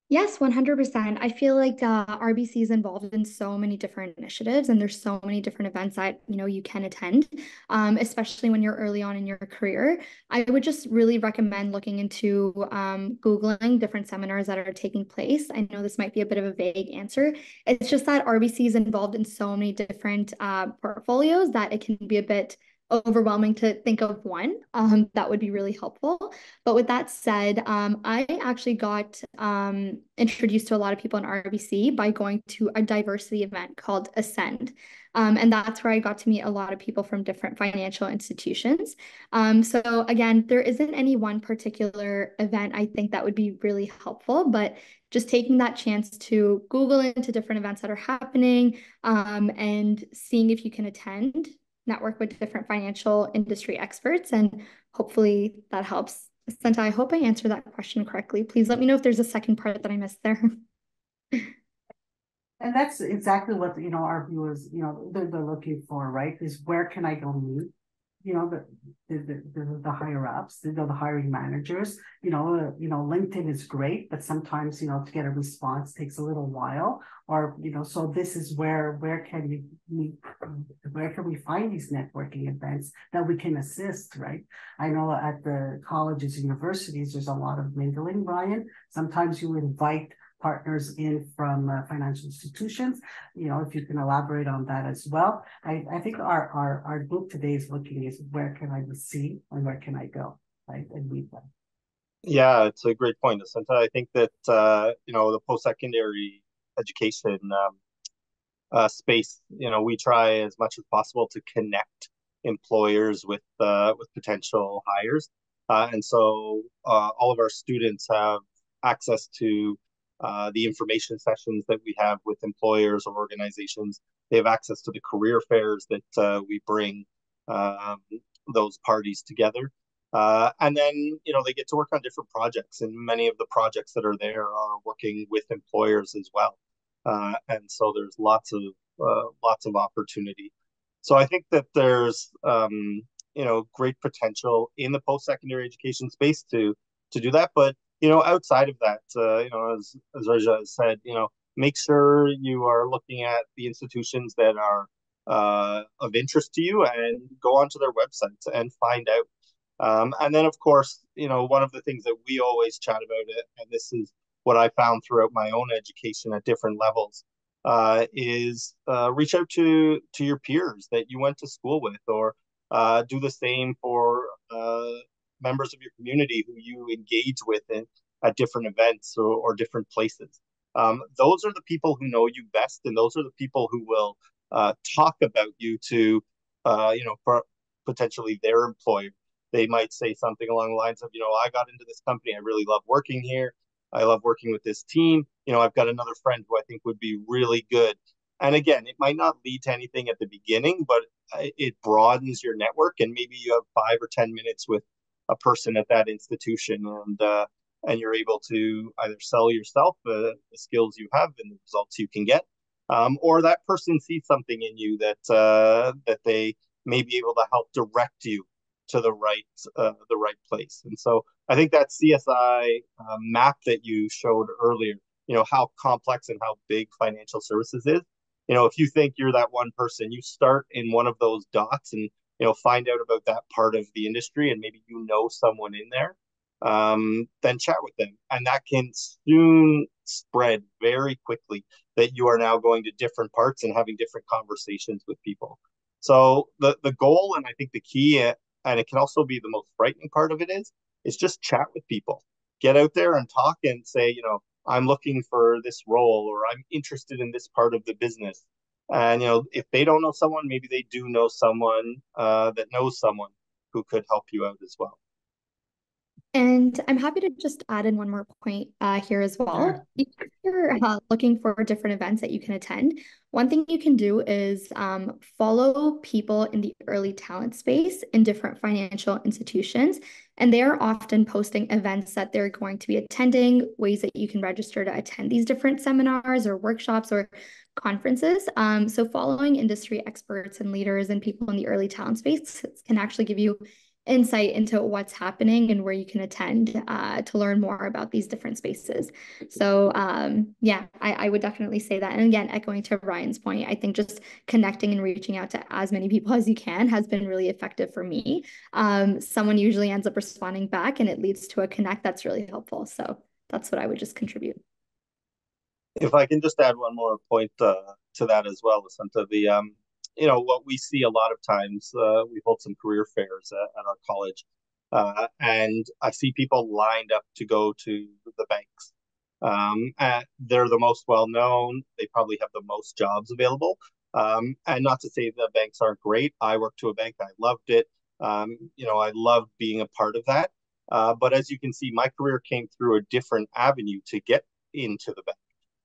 Yes, 100%. I feel like uh, RBC is involved in so many different initiatives and there's so many different events that, you know, you can attend, um, especially when you're early on in your career. I would just really recommend looking into um, Googling different seminars that are taking place. I know this might be a bit of a vague answer. It's just that RBC is involved in so many different uh, portfolios that it can be a bit overwhelming to think of one. Um, that would be really helpful. But with that said, um, I actually got um, introduced to a lot of people in RBC by going to a diversity event called Ascend. Um, and that's where I got to meet a lot of people from different financial institutions. Um, so again, there isn't any one particular event I think that would be really helpful, but just taking that chance to Google into different events that are happening um, and seeing if you can attend network with different financial industry experts, and hopefully that helps. Santa, I hope I answered that question correctly. Please let me know if there's a second part that I missed there. And that's exactly what, you know, our viewers, you know, they're, they're looking for, right? Is where can I go meet you know, the, the, the, the higher ups, you know, the hiring managers, you know, uh, you know, LinkedIn is great, but sometimes, you know, to get a response takes a little while or, you know, so this is where, where can we meet, where can we find these networking events that we can assist, right? I know at the colleges, universities, there's a lot of mingling, Brian. Sometimes you invite partners in from uh, financial institutions. You know, if you can elaborate on that as well. I, I think our, our, our group today is looking is where can I see and where can I go, right, and meet them. Yeah, it's a great point, Assunta. I think that, uh, you know, the post-secondary education um, uh, space, you know, we try as much as possible to connect employers with uh, with potential hires. Uh, and so uh, all of our students have access to uh, the information sessions that we have with employers or organizations. They have access to the career fairs that uh, we bring um, those parties together. Uh, and then, you know, they get to work on different projects, and many of the projects that are there are working with employers as well. Uh, and so there's lots of uh, lots of opportunity. So I think that there's um, you know great potential in the post-secondary education space to to do that, but you know, outside of that, uh, you know, as as Raja said, you know, make sure you are looking at the institutions that are uh, of interest to you and go onto their websites and find out. Um, and then, of course, you know, one of the things that we always chat about it, and this is what I found throughout my own education at different levels, uh, is uh, reach out to to your peers that you went to school with, or uh, do the same for uh, members of your community who you engage with in, at different events or, or different places. Um, those are the people who know you best, and those are the people who will uh, talk about you to, uh, you know, for potentially their employer. They might say something along the lines of, you know, I got into this company, I really love working here, I love working with this team. You know, I've got another friend who I think would be really good. And again, it might not lead to anything at the beginning, but it broadens your network, and maybe you have five or ten minutes with a person at that institution and uh, and you're able to either sell yourself uh, the skills you have and the results you can get um, or that person sees something in you that uh, that they may be able to help direct you to the right uh, the right place. And so i think that csi uh, map that you showed earlier you know how complex and how big financial services is you know if you think you're that one person you start in one of those dots and you know find out about that part of the industry and maybe you know someone in there um, then chat with them. And that can soon spread very quickly that you are now going to different parts and having different conversations with people. So the the goal and i think the key and it can also be the most frightening part of it is is just chat with people. Get out there and talk and say you know i'm looking for this role or i'm interested in this part of the business and you know, if they don't know someone, maybe they do know someone uh, that knows someone who could help you out as well. And I'm happy to just add in one more point uh, here as well. If you're uh, looking for different events that you can attend, one thing you can do is um, follow people in the early talent space in different financial institutions. And they are often posting events that they're going to be attending, ways that you can register to attend these different seminars or workshops or conferences. Um, so following industry experts and leaders and people in the early talent space can actually give you insight into what's happening and where you can attend uh, to learn more about these different spaces. So um, yeah, I, I, would definitely say that. And again, echoing to Ryan's point, I think just connecting and reaching out to as many people as you can has been really effective for me. Um, someone usually ends up responding back and it leads to a connect that's really helpful. So that's what I would just contribute. If I can just add one more point uh, to that as well, Assunta, the um, you know what we see a lot of times uh, we hold some career fairs at, at our college uh, and i see people lined up to go to the banks. Um, they're the most well known they probably have the most jobs available um, and not to say the banks aren't great i worked to a bank i loved it um, you know i loved being a part of that uh, but as you can see my career came through a different avenue to get into the bank.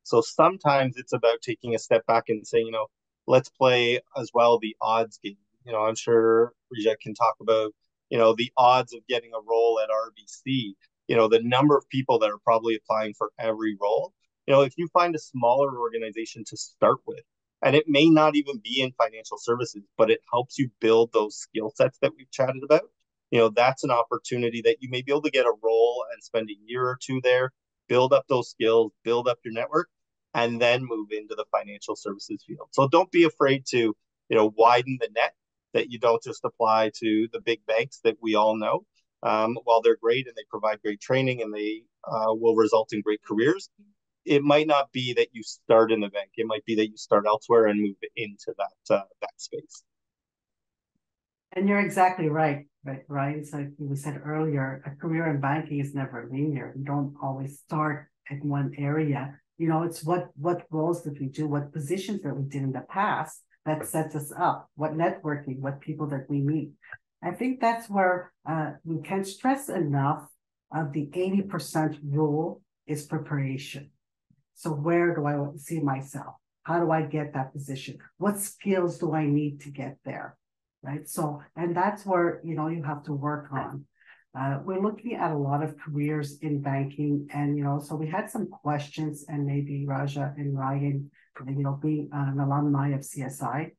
So sometimes it's about taking a step back and saying you know let's play as well the odds game. You know, I'm sure Rija can talk about, you know, the odds of getting a role at RBC, you know, the number of people that are probably applying for every role. You know, if you find a smaller organization to start with, And it may not even be in financial services, but it helps you build those skill sets that we've chatted about. You know, that's an opportunity that you may be able to get a role and spend a year or two there, build up those skills, build up your network, and then move into the financial services field. So don't be afraid to, you know, widen the net that you don't just apply to the big banks that we all know. Um, while they're great and they provide great training and they uh, will result in great careers, it might not be that you start in the bank. It might be that you start elsewhere and move into that uh, that space. And you're exactly right, right, right. So we said earlier, a career in banking is never linear. You don't always start in one area. You know, it's what what roles that we do, what positions that we did in the past that sets us up, what networking, what people that we meet. I think that's where uh, we can't stress enough of the 80% rule is preparation. So where do I see myself? How do I get that position? What skills do I need to get there? Right. So, and that's where, you know, you have to work on. Uh, we're looking at a lot of careers in banking and, you know, so we had some questions and maybe Raja and Ryan, you know, being an alumni of CSI,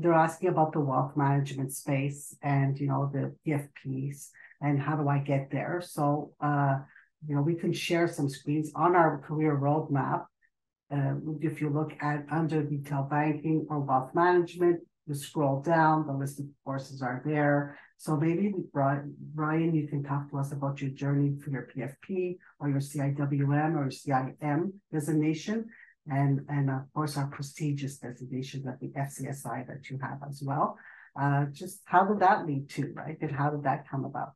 they're asking about the wealth management space and you know the PFPs and how do I get there. So uh, you know we can share some screens on our career roadmap. Uh, if you look at under retail banking or wealth management, you scroll down, the list of courses are there. So maybe Brian, you can talk to us about your journey for your PFP or your CIWM or CIM designation and and of course our prestigious designation of the FCSI that you have as well. Uh, just how did that lead to, right? And how did that come about?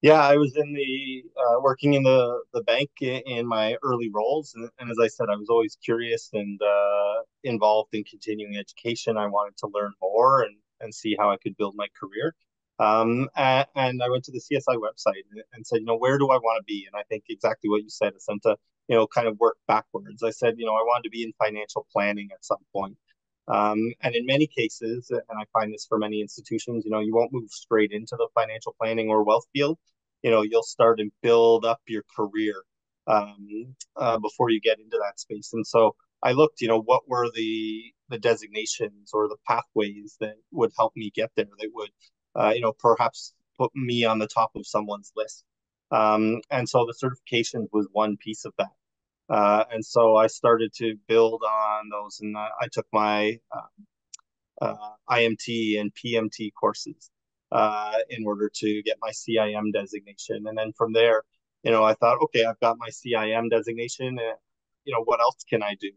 Yeah, I was in the uh, working in the the bank in, in my early roles, and, and, as I said, I was always curious and uh, involved in continuing education. I wanted to learn more and and see how I could build my career. Um, and, and, I went to the CSI website and, and, said, you know, where do I want to be? And I think exactly what you said, Assunta, you know, kind of work backwards. I said, you know, I wanted to be in financial planning at some point. Um, and in many cases, and I find this for many institutions, you know, you won't move straight into the financial planning or wealth field. You know, you'll start and build up your career um, uh, before you get into that space. And so I looked, you know, what were the the designations or the pathways that would help me get there that would, uh, you know, perhaps put me on the top of someone's list. Um, and so the certification was one piece of that. Uh, and so I started to build on those, and uh, I took my uh, uh IMT and PMT courses uh, in order to get my CIM designation. And then from there, you know, I thought, okay, I've got my CIM designation, you know, what else can I do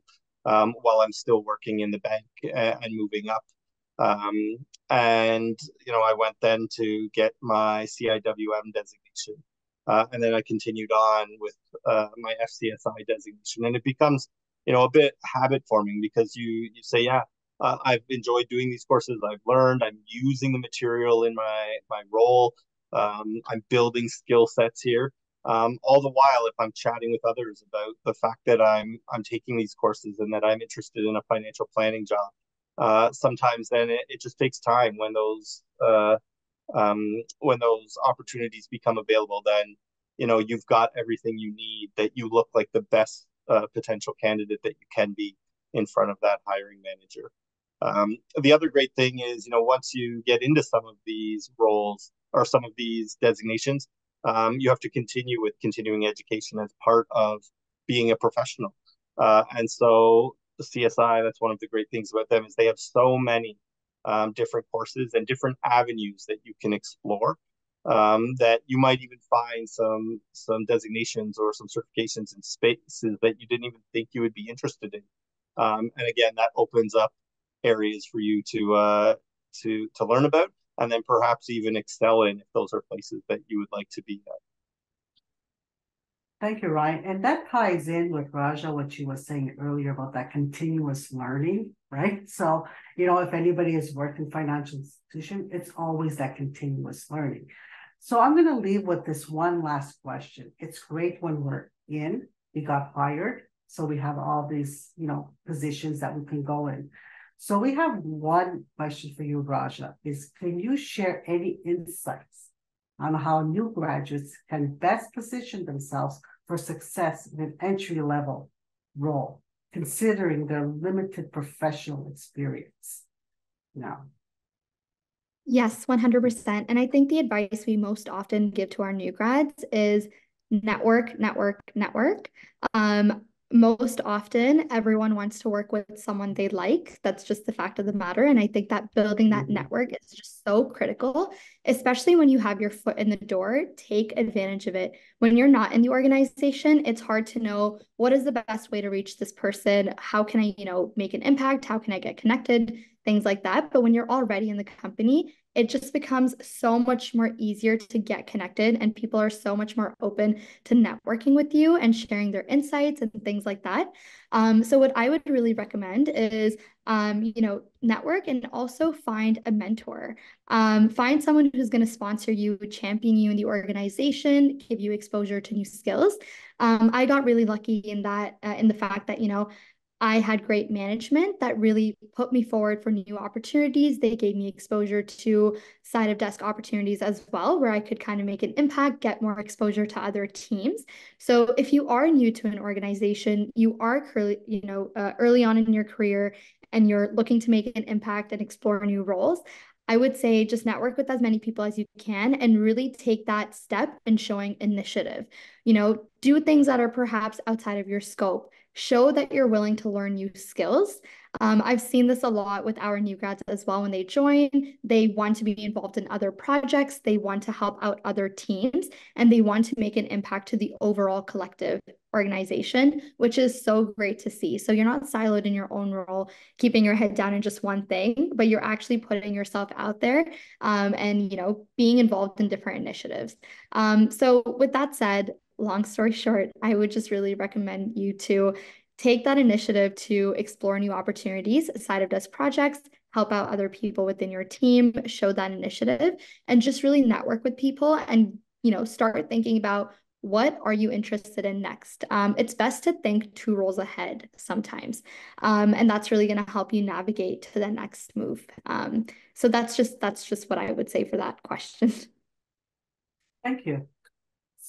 um, while I'm still working in the bank and, and moving up? Um, and you know, I went then to get my CIWM designation. Uh, and then I continued on with uh, my FCSI designation, and it becomes, you know, a bit habit forming because you you say, yeah, uh, I've enjoyed doing these courses. I've learned. I'm using the material in my my role. Um, I'm building skill sets here. Um, all the while, if I'm chatting with others about the fact that I'm I'm taking these courses and that I'm interested in a financial planning job, uh, sometimes then it, it just takes time when those uh, um, when those opportunities become available, then you know you've got everything you need. That you look like the best uh, potential candidate that you can be in front of that hiring manager. Um, the other great thing is, you know, once you get into some of these roles or some of these designations, um, you have to continue with continuing education as part of being a professional. Uh, and so the CSI, that's one of the great things about them is they have so many um, different courses and different avenues that you can explore. Um, that you might even find some some designations or some certifications in spaces that you didn't even think you would be interested in. Um, and again, that opens up areas for you to uh, to to learn about, and then perhaps even excel in if those are places that you would like to be at. Thank you, Ryan. And that ties in with Raja, what you were saying earlier about that continuous learning, right? So, you know, if anybody has worked in financial institution, it's always that continuous learning. So I'm going to leave with this one last question. It's great when we're in, we got hired. So we have all these, you know, positions that we can go in. So we have one question for you, Raja, is can you share any insights on how new graduates can best position themselves for success in an entry level role. considering their limited professional experience. Now, Yes, 100%. And I think the advice we most often give to our new grads is network, network, network. Um, most often everyone wants to work with someone they like. That's just the fact of the matter. And i think that building that mm-hmm. network is just so critical especially when you have your foot in the door. Take advantage of it. When you're not in the organization it's hard to know what is the best way to reach this person. How can i you know make an impact? How can i get connected? Things like that. But when you're already in the company it just becomes so much more easier to get connected and people are so much more open to networking with you and sharing their insights and things like that. Um, so what i would really recommend is um, you know network and also find a mentor. Um, find someone who's going to sponsor you champion you in the organization give you exposure to new skills. Um, i got really lucky in that uh, in the fact that you know I had great management that really put me forward for new opportunities. They gave me exposure to side of desk opportunities as well, where I could kind of make an impact, get more exposure to other teams. So if you are new to an organization, you are curly, you know, uh, early on in your career and you're looking to make an impact and explore new roles, I would say just network with as many people as you can and really take that step in showing initiative. You know, do things that are perhaps outside of your scope show that you're willing to learn new skills. Um, I've seen this a lot with our new grads as well. When they join, they want to be involved in other projects, they want to help out other teams, and they want to make an impact to the overall collective organization, which is so great to see. So you're not siloed in your own role, keeping your head down in just one thing, but you're actually putting yourself out there um, and you know being involved in different initiatives. Um, so with that said, long story short, I would just really recommend you to take that initiative to explore new opportunities side of desk projects, help out other people within your team, show that initiative, and just really network with people and you know start thinking about what are you interested in next. Um, it's best to think two roles ahead sometimes. Um, and that's really going to help you navigate to the next move. Um, so that's just that's just what i would say for that question. Thank you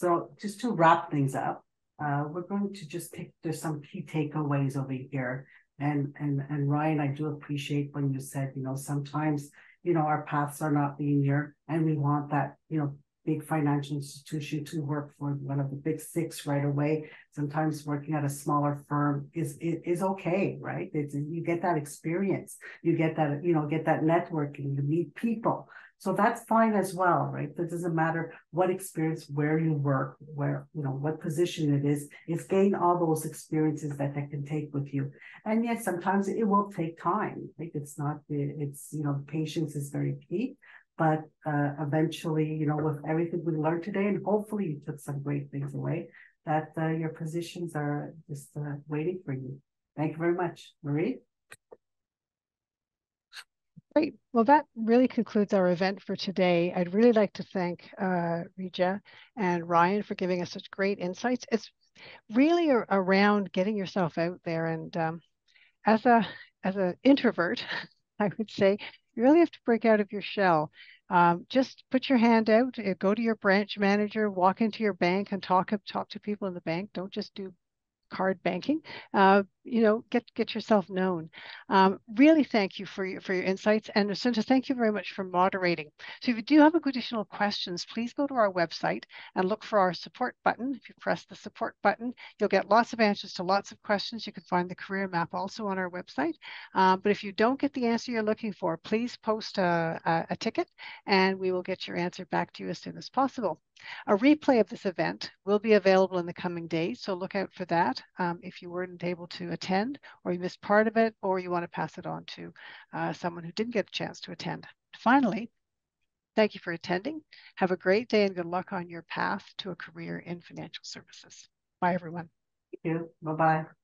so just to wrap things up, uh, we're going to just take, there's some key takeaways over here. And, and, and Ryan, I do appreciate when you said, you know, sometimes, you know, our paths are not linear and we want that, you know, big financial institution to work for one of the big six right away. Sometimes working at a smaller firm is is, is okay, right? It's, you get that experience, you get that you know get that networking, you meet people. So that's fine as well, right? It doesn't matter what experience, where you work, where, you know, what position it is, it's gain all those experiences that that can take with you. And yes, sometimes it will take time. Like it's not, it's, you know, patience is very key. But uh, eventually, you know, with everything we learned today, and hopefully you took some great things away, that uh, your positions are just uh, waiting for you. Thank you very much, Marie. Great. Well, that really concludes our event for today. I'd really like to thank uh, Rija and Ryan for giving us such great insights. It's really around getting yourself out there. And um, as a as an introvert, I would say you really have to break out of your shell. Um, just put your hand out, uh, go to your branch manager, walk into your bank and talk talk to people in the bank. Don't just do card banking, uh, you know, get get yourself known. Um, really thank you for your, for your insights. And Jacinta, thank you very much for moderating. So if you do have additional questions, please go to our website and look for our support button. If you press the support button, you'll get lots of answers to lots of questions. You can find the career map also on our website. Um, but if you don't get the answer you're looking for, please post a, a, a ticket and we will get your answer back to you as soon as possible. A replay of this event will be available in the coming days, so look out for that um, if you weren't able to attend or you missed part of it or you want to pass it on to uh, someone who didn't get a chance to attend. Finally, thank you for attending. Have a great day and good luck on your path to a career in financial services. Bye, everyone. Thank you. Bye-bye.